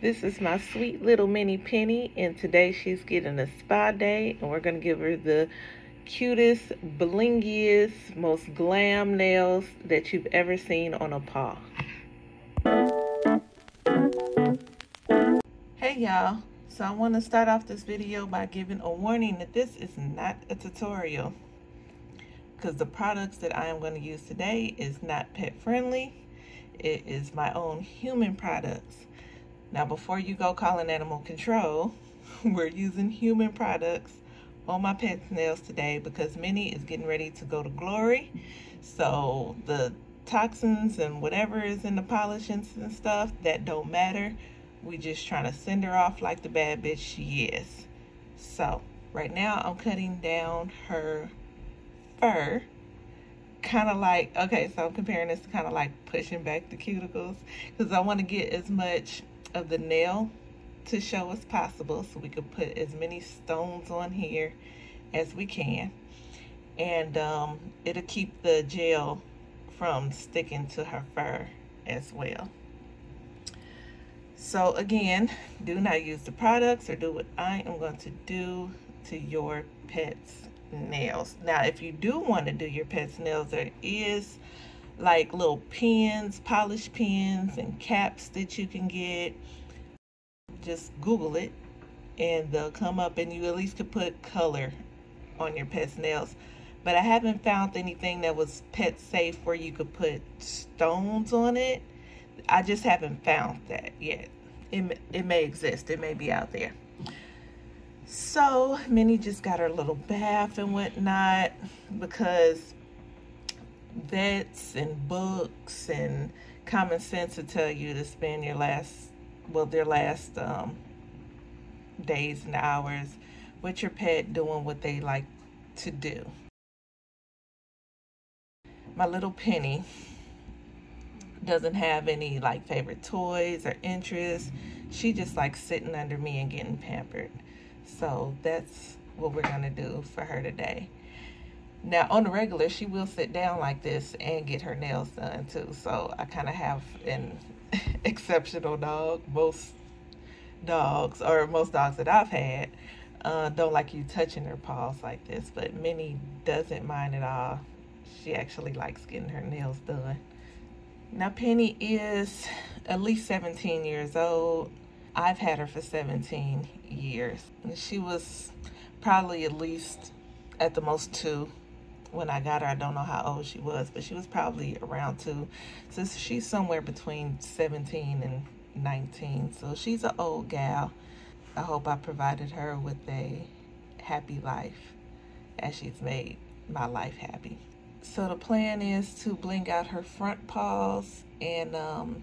This is my sweet little mini Penny, and today she's getting a spa day, and we're gonna give her the cutest, blingiest, most glam nails that you've ever seen on a paw. Hey y'all, so I want to start off this video by giving a warning that this is not a tutorial because the products that I am going to use today is not pet friendly. It is my own human products. Now, before you go calling animal control, we're using human products on my pet's nails today because Minnie is getting ready to go to glory. So the toxins and whatever is in the polishings and stuff, that don't matter. We just trying to send her off like the bad bitch she is. So right now I'm cutting down her fur kind of like okay so i'm comparing this to kind of like pushing back the cuticles because i want to get as much of the nail to show as possible so we could put as many stones on here as we can. And um, it'll keep the gel from sticking to her fur as well. So again do not use the products or do what I am going to do to your pet's nails. Now if you do want to do your pet's nails there is like little pins polish pins and caps that you can get. Just google it and they'll come up and you at least could put color on your pet's nails. But I haven't found anything that was pet safe where you could put stones on it. I just haven't found that yet. It, it may exist. It may be out there. So Minnie just got her little bath and whatnot because vets and books and common sense to tell you to spend your last, well, their last um, days and hours with your pet doing what they like to do. My little Penny doesn't have any like favorite toys or interests. She just likes sitting under me and getting pampered. So that's what we're to do for her today. Now, on the regular, she will sit down like this and get her nails done too. So I kind of have an exceptional dog. Most dogs, or most dogs that I've had, uh, don't like you touching their paws like this. But Minnie doesn't mind at all. She actually likes getting her nails done. Now, Penny is at least 17 years old. I've had her for 17 years. And she was probably at least at the most two when I got her. I don't know how old she was, but she was probably around two. So she's somewhere between 17 and 19. So she's an old gal. I hope I provided her with a happy life as she's made my life happy. So the plan is to bling out her front paws and um,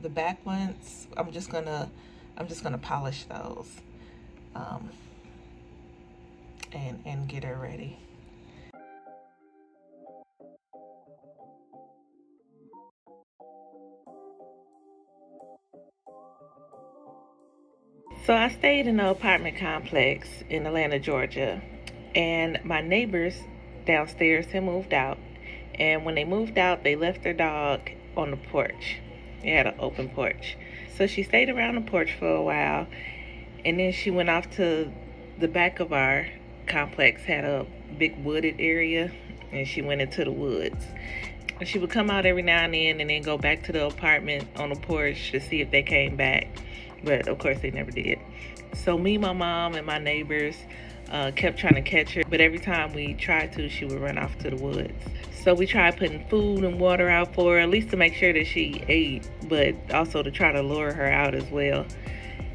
the back ones. I'm just gonna I'm just gonna polish those um, and, and get her ready. So I stayed in an apartment complex in Atlanta, Georgia, and my neighbors downstairs had moved out. And when they moved out, they left their dog on the porch. They had an open porch. So she stayed around the porch for a while and then she went off to the back of our complex, had a big wooded area, and she went into the woods. And she would come out every now and then and then go back to the apartment on the porch to see if they came back. But of course, they never did. So, me, my mom, and my neighbors uh, kept trying to catch her, but every time we tried to, she would run off to the woods. So we tried putting food and water out for her, at least to make sure that she ate, but also to try to lure her out as well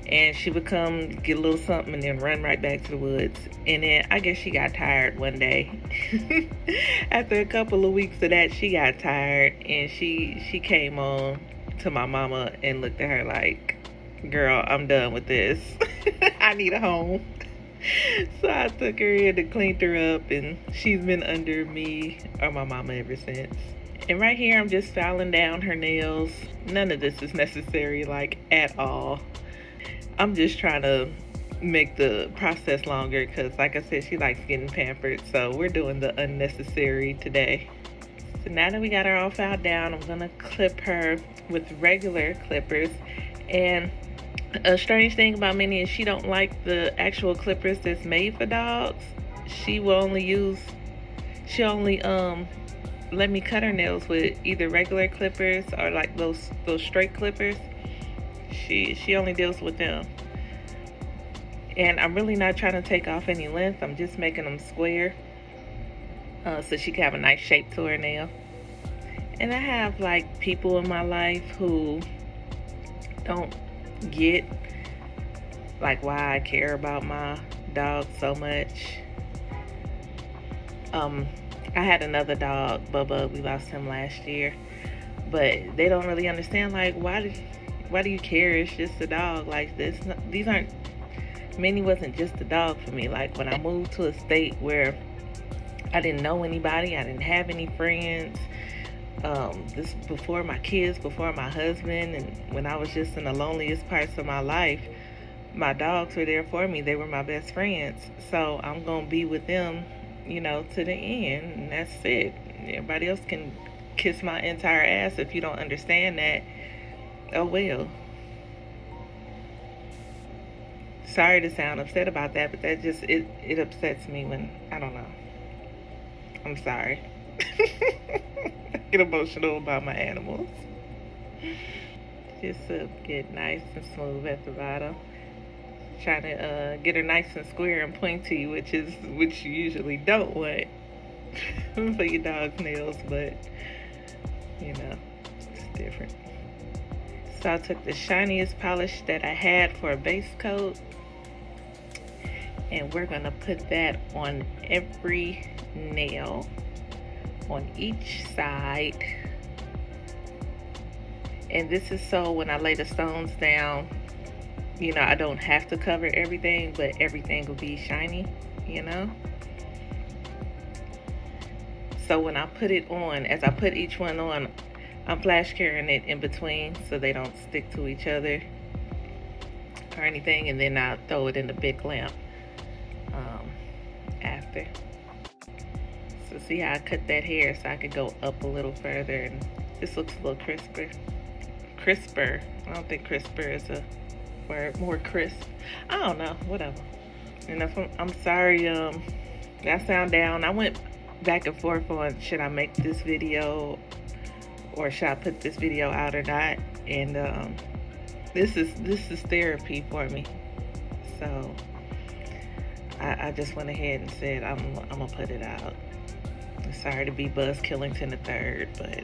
and she would come get a little something and then run right back to the woods. And then I guess she got tired one day. After a couple of weeks of that, she got tired and she she came on to my mama and looked at her like, "Girl, I'm done with this. I need a home." So I took her in and cleaned her up, and she's been under me or my mama ever since. And right here, I'm just filing down her nails. None of this is necessary, like at all. I'm just trying to make the process longer because like I said, she likes getting pampered. So we're doing the unnecessary today. So now that we got her all filed down, I'm gonna clip her with regular clippers. And a strange thing about Minnie is she don't like the actual clippers that's made for dogs. She will only use she only um let me cut her nails with either regular clippers or like those those straight clippers. She she only deals with them. And I'm really not trying to take off any length. I'm just making them square uh, so she can have a nice shape to her nail. And I have like people in my life who don't get like why I care about my dog so much. Um, I had another dog, Bubba. We lost him last year, but they don't really understand like why do why do you care? It's just a dog. Like this, these aren't. Minnie wasn't just a dog for me. Like when I moved to a state where I didn't know anybody, I didn't have any friends um, this before my kids, before my husband, and when I was just in the loneliest parts of my life, my dogs were there for me. They were my best friends. So I'm gonna be with them, you know, to the end, and that's it. Everybody else can kiss my entire ass if you don't understand that. Oh well. Sorry to sound upset about that, but that just it it upsets me when I don't know. I'm sorry. get emotional about my animals. Just to get nice and smooth at the bottom. Trying to uh, get her nice and square and pointy, which is which you usually don't want for your dog's nails, but you know, it's different. So I took the shiniest polish that I had for a base coat and we're gonna put that on every nail on each side. And this is so when I lay the stones down, you know, I don't have to cover everything, but everything will be shiny, you know. So when I put it on, as I put each one on, I'm flash curing it in between so they don't stick to each other or anything. And then I throw it in the big lamp um, after. See how I cut that hair so I could go up a little further and this looks a little crisper. Crisper. I don't think crisper is a word. More crisp. I don't know. Whatever. And if I'm, I'm sorry, um, I sound down. I went back and forth on should I make this video or should I put this video out or not. And um, this is this is therapy for me. So I, I just went ahead and said I'm I'm gonna put it out. Sorry to be Buzz Killington the third, but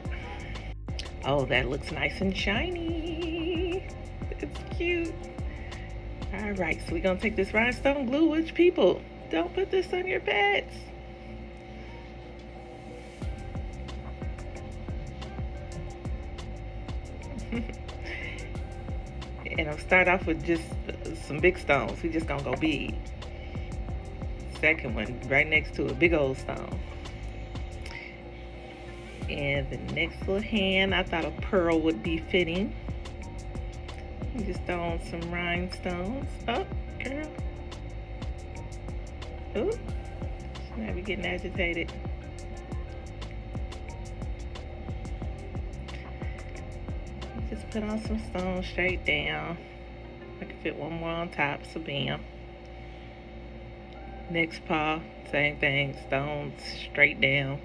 oh, that looks nice and shiny. It's cute. All right, so we're gonna take this rhinestone glue, which people don't put this on your pets. and I'll start off with just some big stones. We just gonna go big. Second one right next to a big old stone. And the next little hand, I thought a pearl would be fitting. Just throw on some rhinestones. Oh, girl. Oh, now we getting agitated. Just put on some stones straight down. I can fit one more on top, so bam. Next paw, same thing, stones straight down.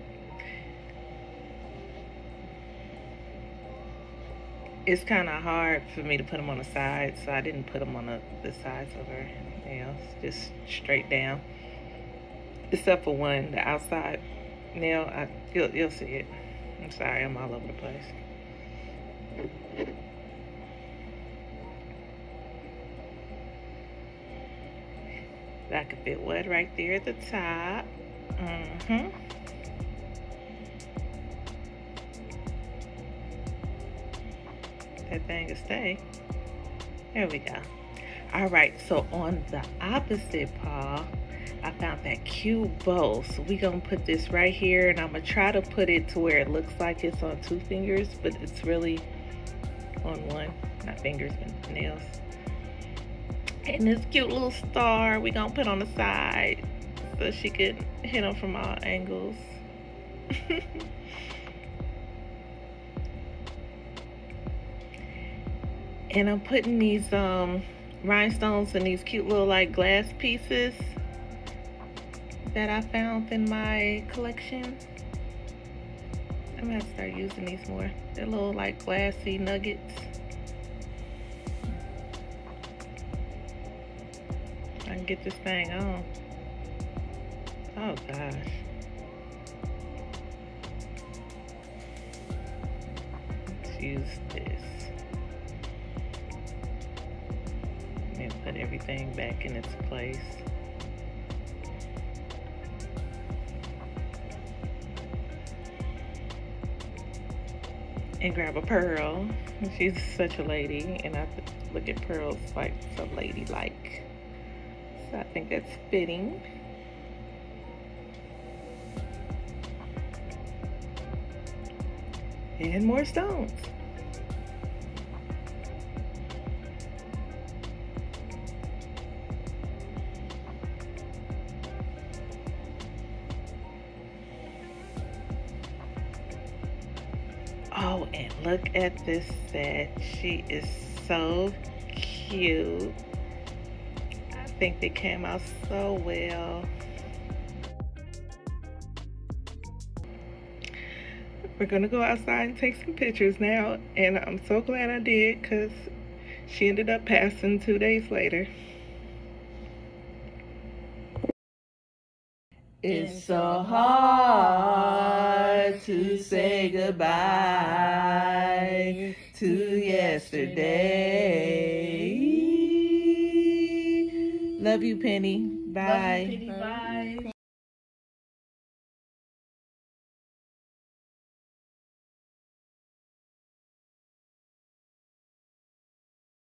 It's kind of hard for me to put them on the sides, so I didn't put them on the, the sides of her nails, just straight down. Except for one, the outside nail, I, you'll, you'll see it. I'm sorry, I'm all over the place. That could fit what right there at the top. Mm-hmm. That thing to stay. There we go. All right, so on the opposite paw, I found that cute bow. So we gonna put this right here and I'm gonna try to put it to where it looks like it's on two fingers, but it's really on one, not fingers, but nails. And this cute little star we gonna put on the side so she can hit them from all angles. And I'm putting these um, rhinestones in these cute little like glass pieces that I found in my collection. I'm gonna start using these more. They're little like glassy nuggets. I can get this thing on. Oh gosh. Let's use this. And put everything back in its place. and grab a pearl. She's such a lady, and I look at pearls like so ladylike. So I think that's fitting. And more stones. At this set. She is so cute. I think they came out so well. We're gonna go outside and take some pictures now, and I'm so glad I did because she ended up passing two days later. It's so hard to say goodbye to yesterday. Love you, Penny. Bye. Love you, Penny. Bye.